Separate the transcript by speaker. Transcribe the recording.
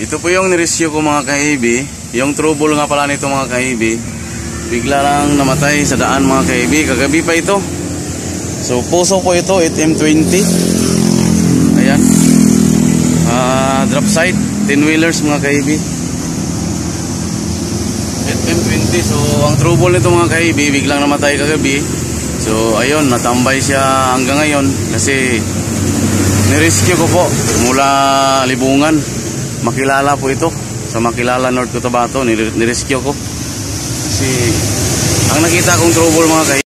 Speaker 1: Ito po yung nirescue ko mga kaibi. Yung trouble nga pala nito mga kaibi. Bigla lang namatay sa daan mga kaibi. Kagabi pa ito. So puso po ito, 8M20. Ayan. Ah, drop side, 10 wheelers mga kaibi. 8M20. So ang trouble nito mga kaibi, biglang namatay kagabi. So ayun, natambay siya hanggang ngayon kasi nirescue ko po mula Libungan. Makilala po ito sa Makilala North Cotabato, nirescue ko. Kasi ang nakita kong trouble mga kaibigan